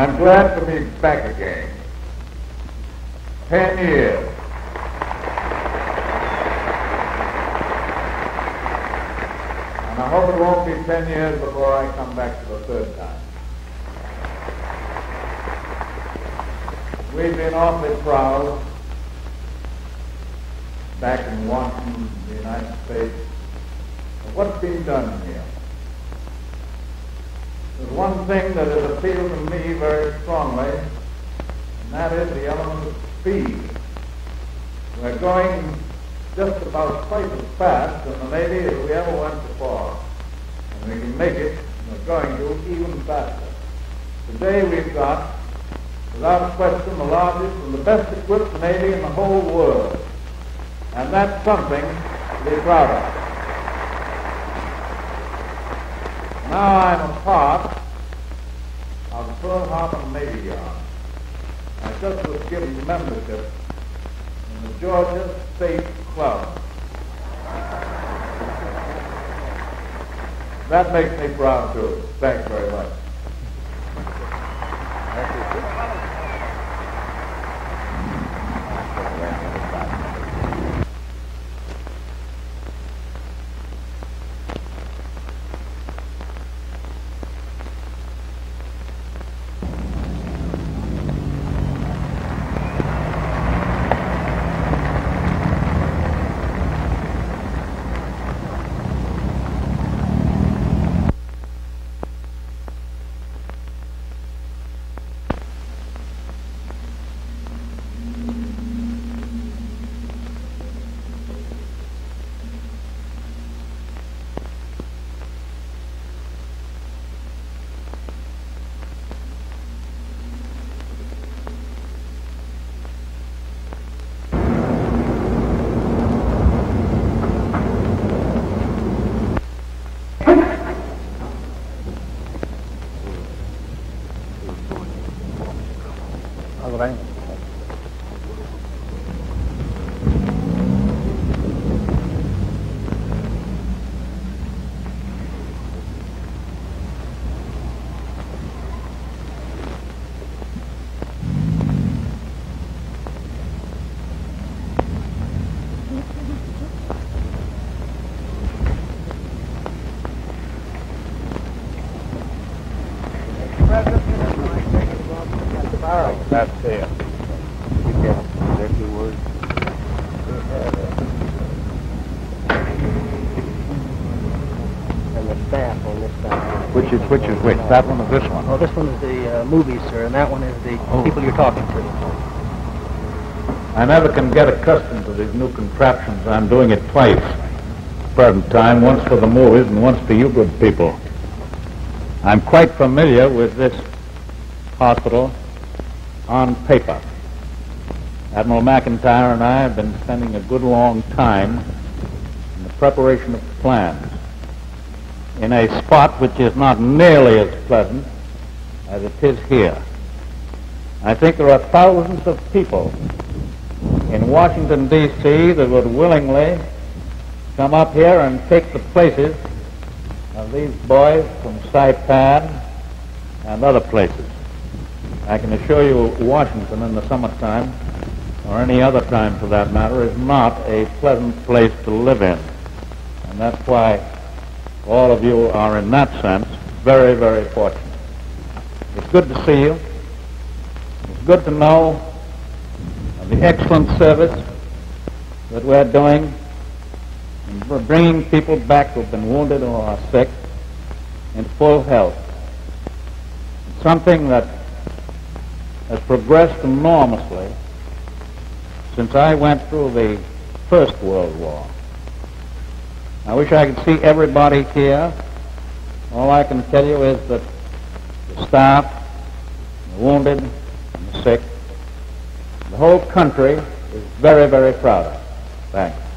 I'm glad to be back again. Ten years. And I hope it won't be ten years before I come back for the third time. We've been awfully proud back in Washington, the United States, of what's been done here. One thing that has appealed to me very strongly, and that is the element of speed. We're going just about twice as fast in the Navy as we ever went before. And we can make it, and we're going to, even faster. Today we've got, without question, the largest and the best equipped Navy in the whole world. And that's something to be proud of. Now I'm a part Pearl Harbor Navy Yard. I just was given membership in the Georgia State Club. That makes me proud too. Thanks very much. That's it. You get exactly words. And the staff on this side. Which is which is which? That one or this one? Oh, this one is the uh, movies, sir, and that one is the Oh. people you're talking to. I never can get accustomed to these new contraptions. I'm doing it twice. Present time, once for the movies and once for you good people. I'm quite familiar with this hospital on paper. Admiral McIntire and I have been spending a good long time in the preparation of plans in a spot which is not nearly as pleasant as it is here. I think there are thousands of people in Washington, D.C. that would willingly come up here and take the places of these boys from Saipan and other places. I can assure you Washington in the summertime, or any other time for that matter, is not a pleasant place to live in. And that's why all of you are in that sense very, very fortunate. It's good to see you. It's good to know the excellent service that we're doing in br- bringing people back who've been wounded or are sick in full health. It's something that has progressed enormously since I went through the First World War. I wish I could see everybody here. All I can tell you is that the staff, the wounded, and the sick, the whole country is very, very proud of. Thanks.